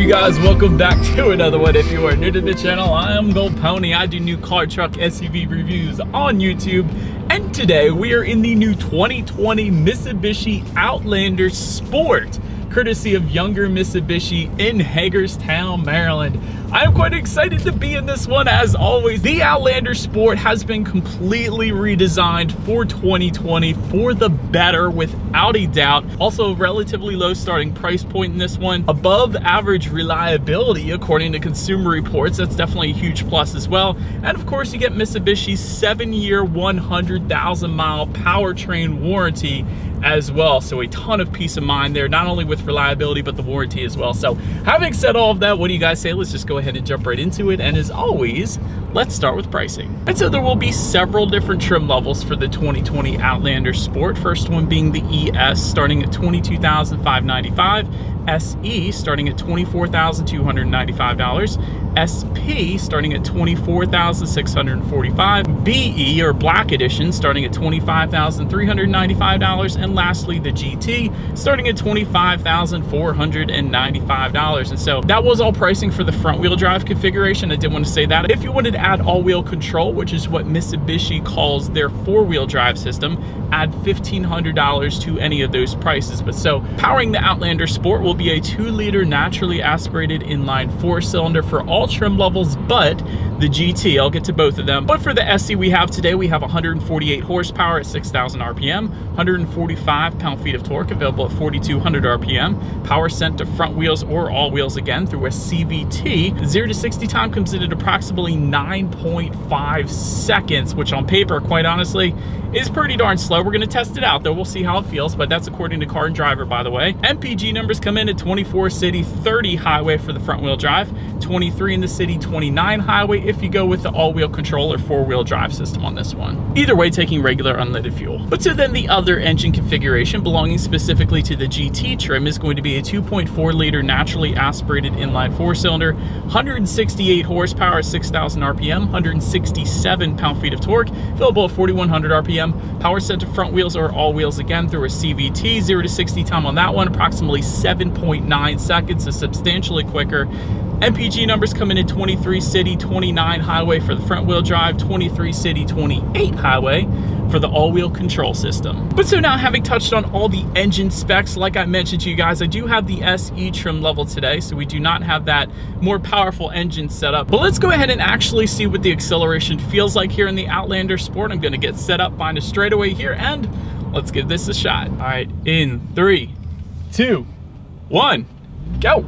you guys? Welcome back to another one. If you are new to the channel, I am Gold Pony. I do new car, truck, SUV reviews on YouTube. And today we are in the new 2020 Mitsubishi Outlander Sport courtesy of Younger Mitsubishi in Hagerstown, Maryland. I am quite excited to be in this one as always. The Outlander Sport has been completely redesigned for 2020 for the better without a doubt. Also relatively low starting price point in this one. Above average reliability according to Consumer Reports. That's definitely a huge plus as well. And of course you get Mitsubishi's seven year, 100,000 mile powertrain warranty as well. So a ton of peace of mind there, not only with reliability, but the warranty as well. So having said all of that, what do you guys say? Let's just go ahead and jump right into it. And as always, let's start with pricing. And so there will be several different trim levels for the 2020 Outlander Sport. First one being the ES starting at 22,595 SE starting at $24,295, SP starting at $24,645, BE or Black Edition starting at $25,395, and lastly the GT starting at $25,495. And so that was all pricing for the front wheel drive configuration. I did want to say that. If you wanted to add all-wheel control, which is what Mitsubishi calls their four-wheel drive system, add $1,500 to any of those prices. But so powering the Outlander Sport will be a two liter naturally aspirated inline four cylinder for all trim levels, but the GT, I'll get to both of them. But for the SE we have today, we have 148 horsepower at 6,000 RPM, 145 pound-feet of torque available at 4,200 RPM, power sent to front wheels or all wheels again through a CVT. Zero to 60 time comes in at approximately 9.5 seconds, which on paper, quite honestly, is pretty darn slow. We're gonna test it out though. We'll see how it feels, but that's according to Car and Driver, by the way. MPG numbers come in at 24 city, 30 highway for the front wheel drive, 23 in the city, 29 highway if you go with the all-wheel control or four-wheel drive system on this one. Either way, taking regular unleaded fuel. But so then the other engine configuration belonging specifically to the GT trim is going to be a 2.4 liter naturally aspirated inline four cylinder, 168 horsepower, 6,000 RPM, 167 pound-feet of torque, available at 4,100 RPM. Power set to front wheels or all wheels again through a CVT. 0 to 60 time on that one, approximately 7.9 seconds, so substantially quicker. MPG numbers come in at 23 city, 29 highway for the front wheel drive, 23 city, 28 highway for the all-wheel control system. But so now having touched on all the engine specs, like I mentioned to you guys, I do have the SE trim level today, so we do not have that more powerful engine set up. But let's go ahead and actually see what the acceleration feels like here in the Outlander Sport. I'm gonna get set up, find a straightaway here, and let's give this a shot. All right, in three, two, one, go.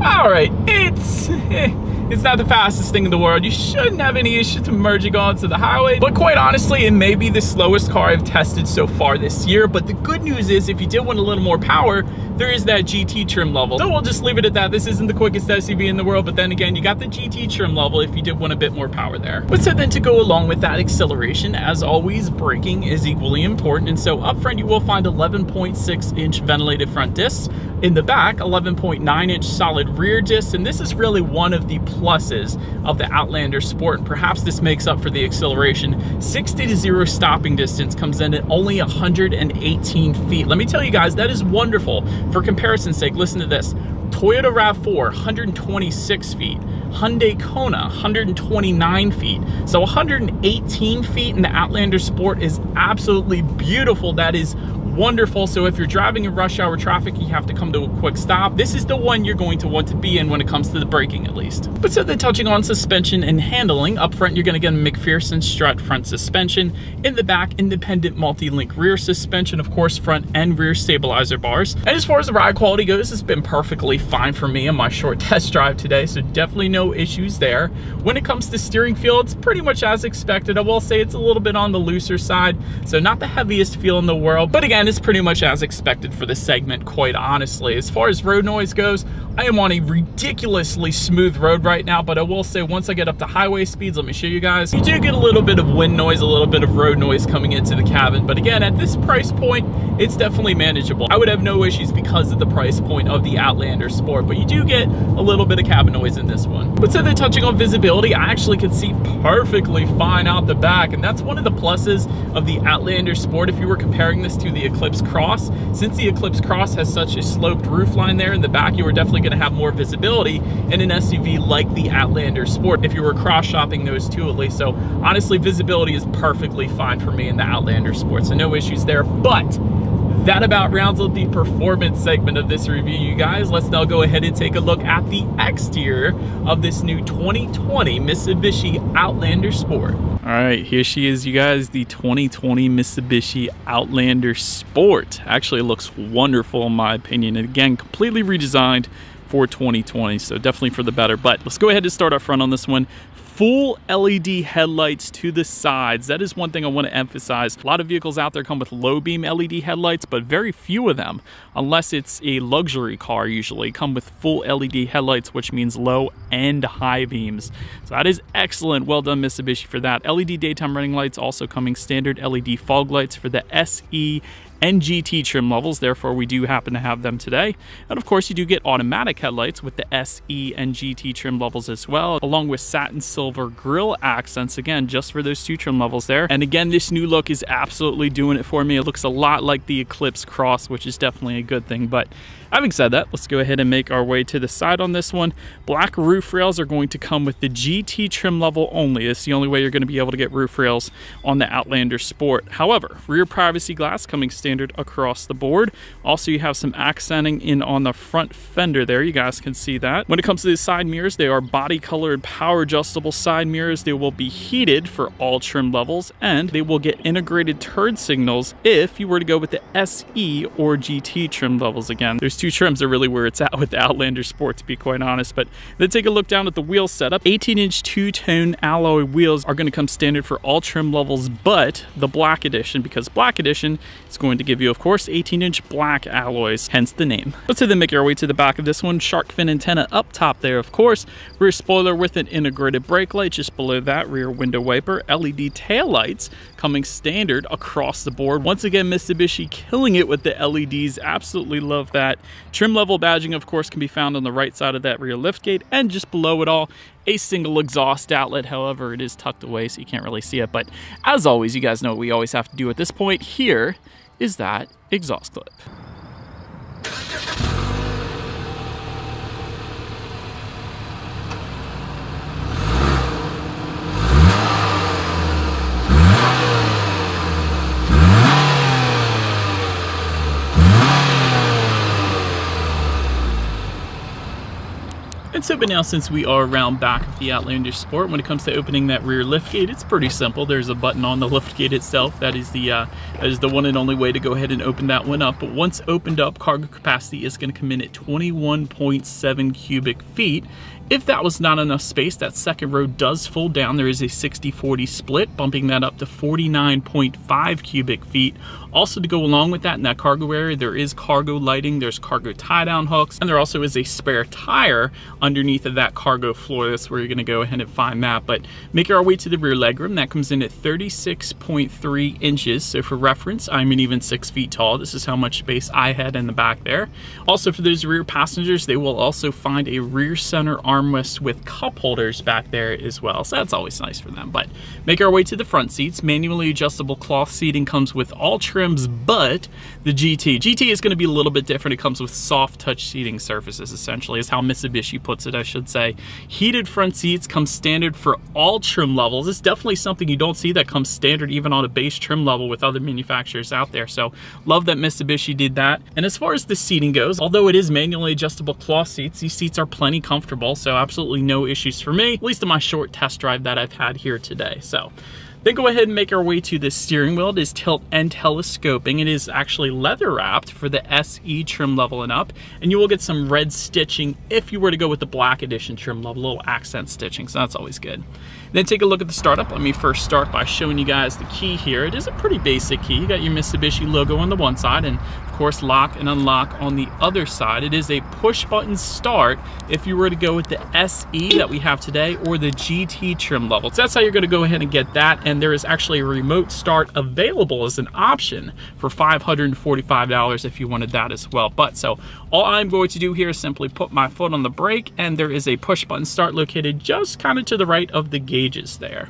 All right, it's it's not the fastest thing in the world. You shouldn't have any issue to merging onto the highway, but quite honestly, it may be the slowest car I've tested so far this year. But the good news is, if you did want a little more power, there is that GT trim level. So we'll just leave it at that. This isn't the quickest SUV in the world, but then again, you got the GT trim level if you did want a bit more power there. But so then to go along with that acceleration, as always, braking is equally important. And so up front, you will find 11.6 inch ventilated front discs. In the back, 11.9 inch solid rear discs. And this is really one of the pluses of the Outlander Sport. Perhaps this makes up for the acceleration. 60 to zero stopping distance comes in at only 118 feet. Let me tell you guys, that is wonderful for comparison's sake, listen to this. Toyota RAV4, 126 feet. Hyundai Kona, 129 feet. So 118 feet in the Outlander Sport is absolutely beautiful. That is wonderful. So if you're driving in rush hour traffic, you have to come to a quick stop. This is the one you're going to want to be in when it comes to the braking at least. But so then touching on suspension and handling, up front you're gonna get a MacPherson strut front suspension. In the back, independent multi-link rear suspension, of course, front and rear stabilizer bars. And as far as the ride quality goes, it's been perfectly fine for me in my short test drive today, so definitely no issues there. When it comes to steering feel, it's pretty much as expected. I will say it's a little bit on the looser side, so not the heaviest feel in the world. But again, again, it's pretty much as expected for this segment, quite honestly. As far as road noise goes, I am on a ridiculously smooth road right now, but I will say once I get up to highway speeds, let me show you guys, you do get a little bit of wind noise, a little bit of road noise coming into the cabin. But again, at this price point, it's definitely manageable. I would have no issues because of the price point of the Outlander Sport, but you do get a little bit of cabin noise in this one. But so they're touching on visibility, I actually can see perfectly fine out the back, and that's one of the pluses of the Outlander Sport if you were comparing this to the Eclipse Cross. Since the Eclipse Cross has such a sloped roof line there in the back, you are definitely gonna have more visibility in an SUV like the Outlander Sport if you were cross-shopping those two at least. So honestly, visibility is perfectly fine for me in the Outlander Sport, so no issues there. But that about rounds up the performance segment of this review, you guys. Let's now go ahead and take a look at the exterior of this new 2020 Mitsubishi Outlander Sport. All right, here she is, you guys, the 2020 Mitsubishi Outlander Sport. Actually, looks wonderful in my opinion. And again, completely redesigned for 2020, so definitely for the better. But let's go ahead and start up front on this one full LED headlights to the sides. That is one thing I want to emphasize. A lot of vehicles out there come with low beam LED headlights, but very few of them, unless it's a luxury car usually, come with full LED headlights, which means low and high beams. So that is excellent. Well done, Mitsubishi, for that. LED daytime running lights also coming standard LED fog lights for the SE and GT trim levels, therefore we do happen to have them today. And of course you do get automatic headlights with the SE and GT trim levels as well, along with satin silver grille accents, again, just for those two trim levels there. And again, this new look is absolutely doing it for me. It looks a lot like the Eclipse Cross, which is definitely a good thing, but Having said that, let's go ahead and make our way to the side on this one. Black roof rails are going to come with the GT trim level only. It's the only way you're going to be able to get roof rails on the Outlander Sport. However, rear privacy glass coming standard across the board. Also, you have some accenting in on the front fender there. You guys can see that. When it comes to the side mirrors, they are body colored power adjustable side mirrors. They will be heated for all trim levels and they will get integrated turn signals if you were to go with the SE or GT trim levels again. There's two trims are really where it's at with the Outlander Sport, to be quite honest. But then take a look down at the wheel setup. 18-inch two-tone alloy wheels are going to come standard for all trim levels, but the Black Edition, because Black Edition is going to give you, of course, 18-inch black alloys, hence the name. Let's then make our way to the back of this one. Shark fin antenna up top there, of course. Rear spoiler with an integrated brake light. Just below that, rear window wiper. LED tail lights coming standard across the board. Once again, Mitsubishi killing it with the LEDs. Absolutely love that. Trim level badging, of course, can be found on the right side of that rear liftgate and just below it all, a single exhaust outlet. However, it is tucked away, so you can't really see it. But as always, you guys know what we always have to do at this point. Here is that exhaust clip. And so, but now since we are around back of the Outlander Sport, when it comes to opening that rear liftgate, it's pretty simple. There's a button on the liftgate itself. That is the uh, that is the one and only way to go ahead and open that one up. But once opened up, cargo capacity is going to come in at 21.7 cubic feet. If that was not enough space, that second row does fold down. There is a 60-40 split, bumping that up to 49.5 cubic feet. Also to go along with that in that cargo area, there is cargo lighting, there's cargo tie-down hooks, and there also is a spare tire underneath of that cargo floor. That's where you're gonna go ahead and find that. But make our way to the rear legroom. That comes in at 36.3 inches. So for reference, I'm an even six feet tall. This is how much space I had in the back there. Also for those rear passengers, they will also find a rear center arm armrest with cup holders back there as well. So that's always nice for them. But make our way to the front seats. Manually adjustable cloth seating comes with all trims but the GT. GT is going to be a little bit different. It comes with soft touch seating surfaces essentially is how Mitsubishi puts it I should say. Heated front seats come standard for all trim levels. It's definitely something you don't see that comes standard even on a base trim level with other manufacturers out there. So love that Mitsubishi did that. And as far as the seating goes, although it is manually adjustable cloth seats, these seats are plenty comfortable so absolutely no issues for me, at least in my short test drive that I've had here today. So Then go ahead and make our way to the steering wheel. It is tilt and telescoping. It is actually leather wrapped for the SE trim level and up. And you will get some red stitching if you were to go with the black edition trim level, little accent stitching. So that's always good. Then take a look at the startup. Let me first start by showing you guys the key here. It is a pretty basic key. You got your Mitsubishi logo on the one side and of course lock and unlock on the other side. It is a push button start if you were to go with the SE that we have today or the GT trim level. So that's how you're gonna go ahead and get that. And there is actually a remote start available as an option for $545 if you wanted that as well. But so all I'm going to do here is simply put my foot on the brake and there is a push button start located just kind of to the right of the gauges there.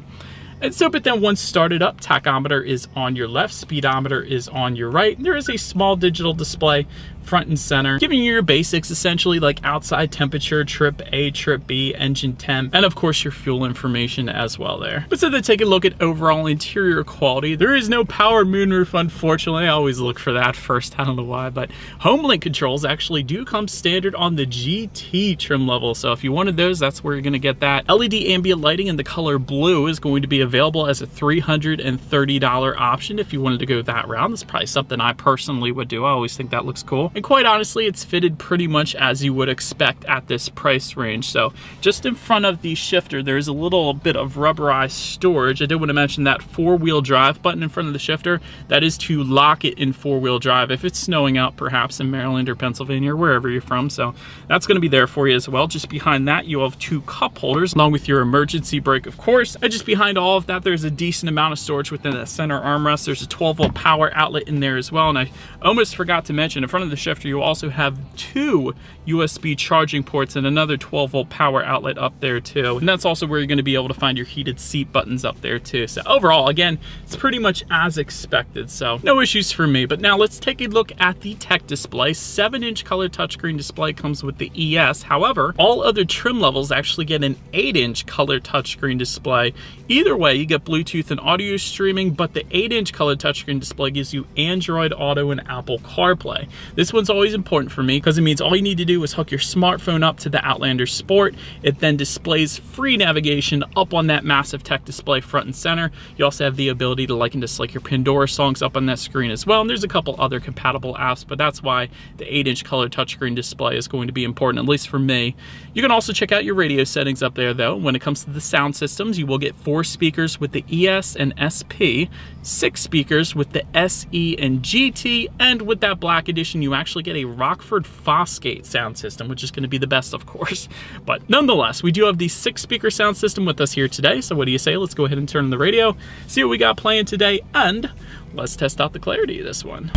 And so, but then once started up, tachometer is on your left, speedometer is on your right. And there is a small digital display front and center, giving you your basics essentially like outside temperature, trip A, trip B, engine temp, and of course your fuel information as well there. But so to take a look at overall interior quality, there is no power moonroof unfortunately. I always look for that first, I don't know why, but HomeLink controls actually do come standard on the GT trim level. So if you wanted those, that's where you're gonna get that. LED ambient lighting in the color blue is going to be available as a $330 option if you wanted to go that route. That's probably something I personally would do. I always think that looks cool. And quite honestly, it's fitted pretty much as you would expect at this price range. So just in front of the shifter, there's a little bit of rubberized storage. I did want to mention that four-wheel drive button in front of the shifter. That is to lock it in four-wheel drive if it's snowing out perhaps in Maryland or Pennsylvania or wherever you're from. So that's going to be there for you as well. Just behind that, you have two cup holders along with your emergency brake, of course. And just behind all of that, there's a decent amount of storage within the center armrest. There's a 12 volt power outlet in there as well. And I almost forgot to mention in front of the shifter, you also have two USB charging ports and another 12 volt power outlet up there too. And that's also where you're gonna be able to find your heated seat buttons up there too. So overall, again, it's pretty much as expected. So no issues for me. But now let's take a look at the tech display. Seven inch color touchscreen display comes with the ES. However, all other trim levels actually get an eight inch color touchscreen display. Either way, you get Bluetooth and audio streaming, but the eight inch color touchscreen display gives you Android Auto and Apple CarPlay. This one's always important for me because it means all you need to do is hook your smartphone up to the Outlander Sport. It then displays free navigation up on that massive tech display front and center. You also have the ability to like and dislike your Pandora songs up on that screen as well. And there's a couple other compatible apps, but that's why the 8-inch color touchscreen display is going to be important, at least for me. You can also check out your radio settings up there though. When it comes to the sound systems, you will get four speakers with the ES and SP, six speakers with the SE and GT, and with that black edition, you actually get a Rockford Fosgate sound system, which is going to be the best, of course. But nonetheless, we do have the six speaker sound system with us here today. So what do you say? Let's go ahead and turn on the radio, see what we got playing today, and let's test out the clarity of this one.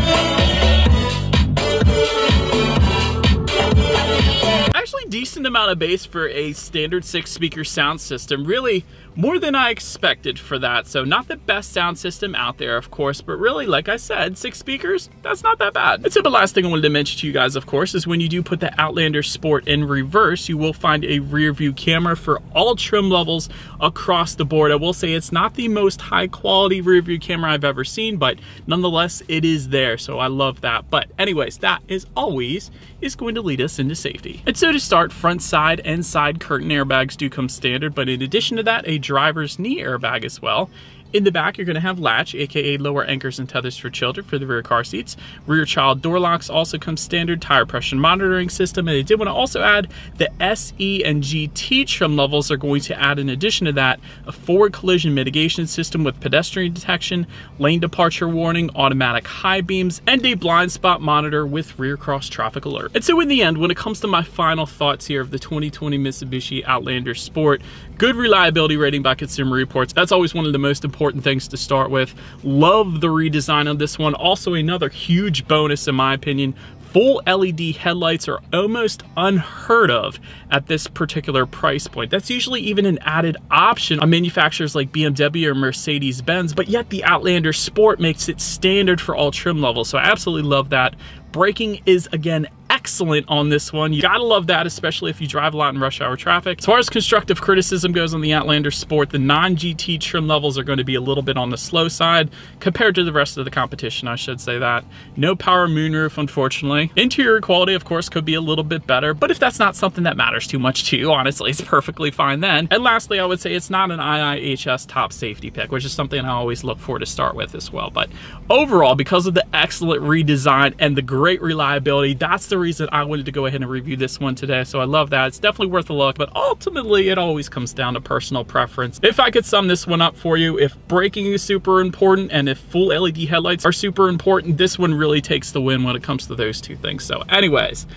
Actually decent amount of bass for a standard six speaker sound system. Really more than I expected for that. So not the best sound system out there, of course, but really, like I said, six speakers, that's not that bad. And so the last thing I wanted to mention to you guys, of course, is when you do put the Outlander Sport in reverse, you will find a rear view camera for all trim levels across the board. I will say it's not the most high quality rear view camera I've ever seen, but nonetheless, it is there. So I love that. But anyways, that is always is going to lead us into safety. And so to start, front side and side curtain airbags do come standard, but in addition to that, a driver's knee airbag as well. In the back, you're going to have latch, aka lower anchors and tethers for children for the rear car seats. Rear child door locks also come standard, tire pressure monitoring system, and they did want to also add the SE and GT trim levels are going to add in addition to that a forward collision mitigation system with pedestrian detection, lane departure warning, automatic high beams, and a blind spot monitor with rear cross traffic alert. And so in the end, when it comes to my final thoughts here of the 2020 Mitsubishi Outlander Sport, good reliability rating by Consumer Reports. That's always one of the most important important things to start with. Love the redesign on this one. Also another huge bonus in my opinion, full LED headlights are almost unheard of at this particular price point. That's usually even an added option on manufacturers like BMW or Mercedes-Benz, but yet the Outlander Sport makes it standard for all trim levels. So I absolutely love that. Braking is again excellent on this one. You gotta love that, especially if you drive a lot in rush hour traffic. As far as constructive criticism goes on the Outlander Sport, the non-GT trim levels are going to be a little bit on the slow side compared to the rest of the competition, I should say that. No power moonroof, unfortunately. Interior quality, of course, could be a little bit better, but if that's not something that matters too much to you, honestly, it's perfectly fine then. And lastly, I would say it's not an IIHS top safety pick, which is something I always look for to start with as well. But overall, because of the excellent redesign and the great reliability, that's the reason I wanted to go ahead and review this one today. So I love that. It's definitely worth a look, but ultimately it always comes down to personal preference. If I could sum this one up for you, if braking is super important and if full LED headlights are super important, this one really takes the win when it comes to those two things. So anyways,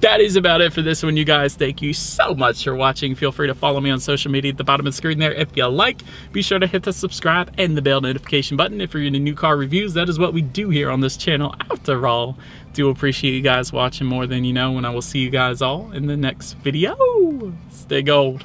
that is about it for this one, you guys. Thank you so much for watching. Feel free to follow me on social media at the bottom of the screen there if you like. Be sure to hit the subscribe and the bell notification button if you're into new car reviews. That is what we do here on this channel after all. Do appreciate you guys watching more than you know, and I will see you guys all in the next video. Stay gold.